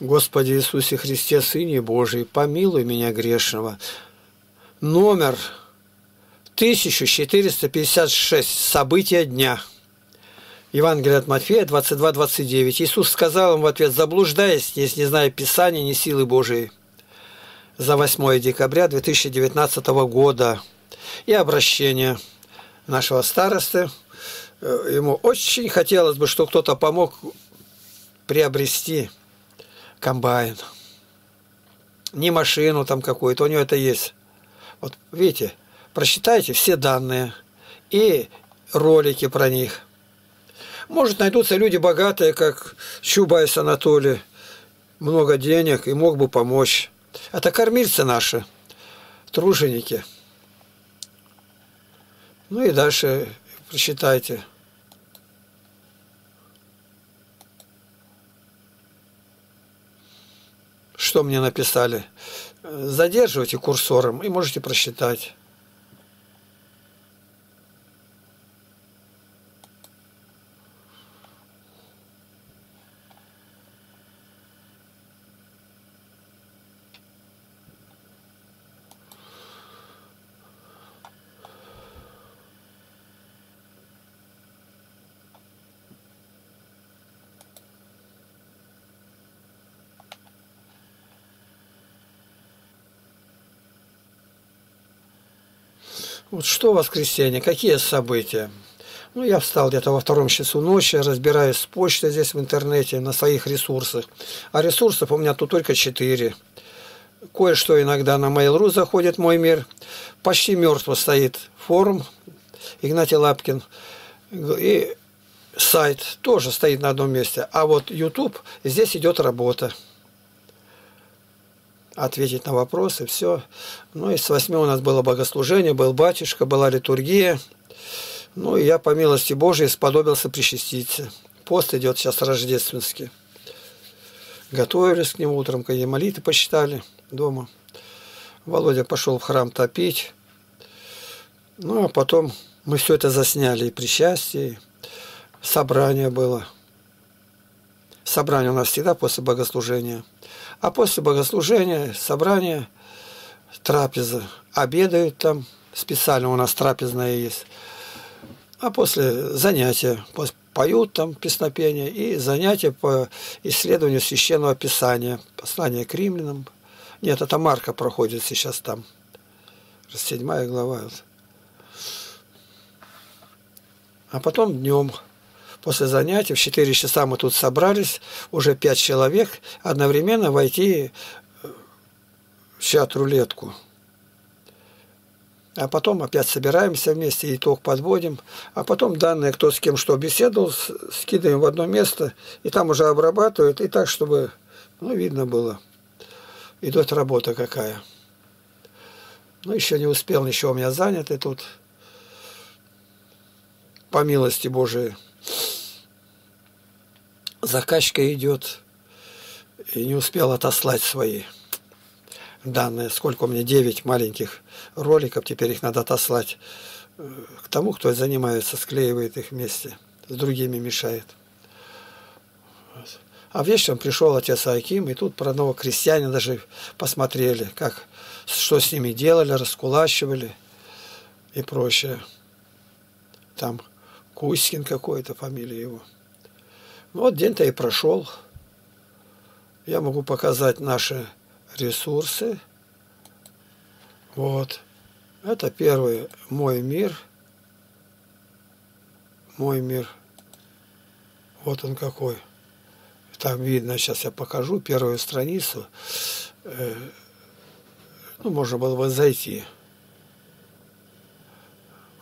Господи Иисусе Христе, Сыне Божий, помилуй меня грешного. Номер 1456. События дня. Евангелие от Матфея 22-29. Иисус сказал им в ответ, заблуждаясь, если не зная Писания, ни силы Божией. За 8 декабря 2019 года. И обращение нашего старосты. Э, ему очень хотелось бы, чтобы кто-то помог приобрести комбайн. Не машину там какую-то, у него это есть. Вот видите, прочитайте все данные и ролики про них. Может, найдутся люди богатые, как Чубайс Анатолий, много денег и мог бы помочь. Это кормильцы наши, труженики. Ну и дальше прочитайте. Что мне написали? Задерживайте курсором и можете просчитать. Вот что воскресенье, какие события? Ну, я встал где-то во втором часу ночи, разбираюсь с почтой здесь в интернете, на своих ресурсах. А ресурсов у меня тут только четыре. Кое-что иногда на Mail.ru заходит мой мир. Почти мертво стоит форум Игнатий Лапкин. И сайт тоже стоит на одном месте. А вот YouTube, здесь идет работа ответить на вопросы, все. Ну и с восьми у нас было богослужение, был батюшка, была литургия. Ну и я, по милости Божией, сподобился причаститься. Пост идет сейчас рождественский. Готовились к нему утром, когда молитвы посчитали дома. Володя пошел в храм топить. Ну, а потом мы все это засняли, и причастие, и собрание было. Собрание у нас всегда после богослужения – а после богослужения, собрания, трапеза, обедают там, специально у нас трапезная есть. А после занятия, поют там песнопения и занятия по исследованию священного писания, послание к римлянам. Нет, это Марка проходит сейчас там. Седьмая глава. А потом днем после занятий в 4 часа мы тут собрались, уже 5 человек, одновременно войти э, в чат-рулетку. А потом опять собираемся вместе, итог подводим. А потом данные, кто с кем что беседовал, скидываем в одно место, и там уже обрабатывают, и так, чтобы ну, видно было. Идет работа какая. Ну, еще не успел, еще у меня заняты тут. По милости Божией заказчика идет и не успел отослать свои данные. Сколько у меня? 9 маленьких роликов, теперь их надо отослать э, к тому, кто занимается, склеивает их вместе, с другими мешает. А вечером пришел отец Аким, и тут про одного крестьянина даже посмотрели, как, что с ними делали, раскулачивали и прочее. Там Кузькин какой-то, фамилия его. Ну, вот день-то и прошел. Я могу показать наши ресурсы. Вот. Это первый мой мир. Мой мир. Вот он какой. Там видно, сейчас я покажу первую страницу. Э, ну, можно было бы зайти.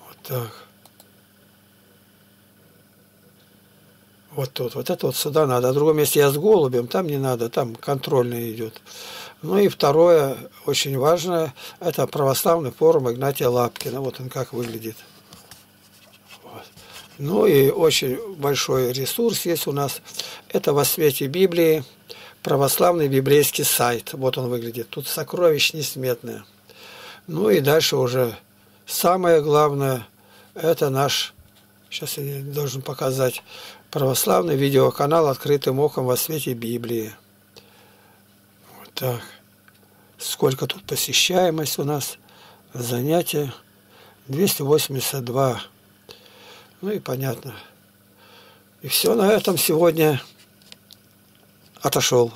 Вот так. Вот тут, вот это вот сюда надо. А в другом месте я с голубем, там не надо, там контрольный идет. Ну и второе, очень важное, это православный форум Игнатия Лапкина. Вот он как выглядит. Вот. Ну и очень большой ресурс есть у нас. Это во свете Библии православный библейский сайт. Вот он выглядит. Тут сокровищ несметное. Ну и дальше уже самое главное, это наш, сейчас я должен показать, православный видеоканал «Открытым оком во свете Библии». Так, сколько тут посещаемость у нас? Занятие 282. Ну и понятно. И все на этом сегодня отошел.